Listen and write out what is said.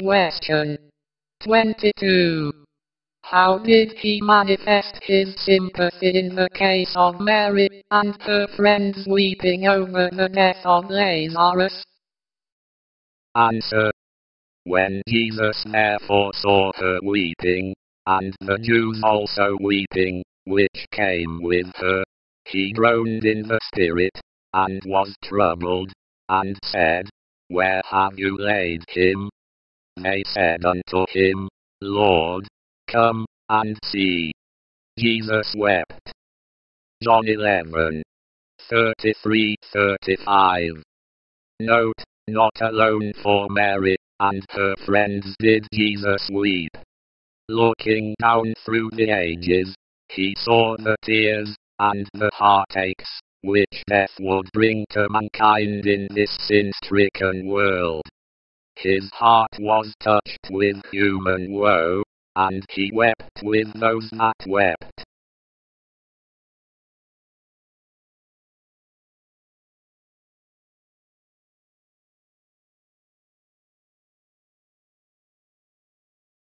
Question 22. How did he manifest his sympathy in the case of Mary and her friends weeping over the death of Lazarus? Answer. When Jesus therefore saw her weeping, and the Jews also weeping, which came with her, he groaned in the spirit, and was troubled, and said, Where have you laid him? They said unto him, Lord, come and see. Jesus wept. John 11. 33 35. Note, not alone for Mary and her friends did Jesus weep. Looking down through the ages, he saw the tears and the heartaches which death would bring to mankind in this sin-stricken world. His heart was touched with human woe, and he wept with those that wept.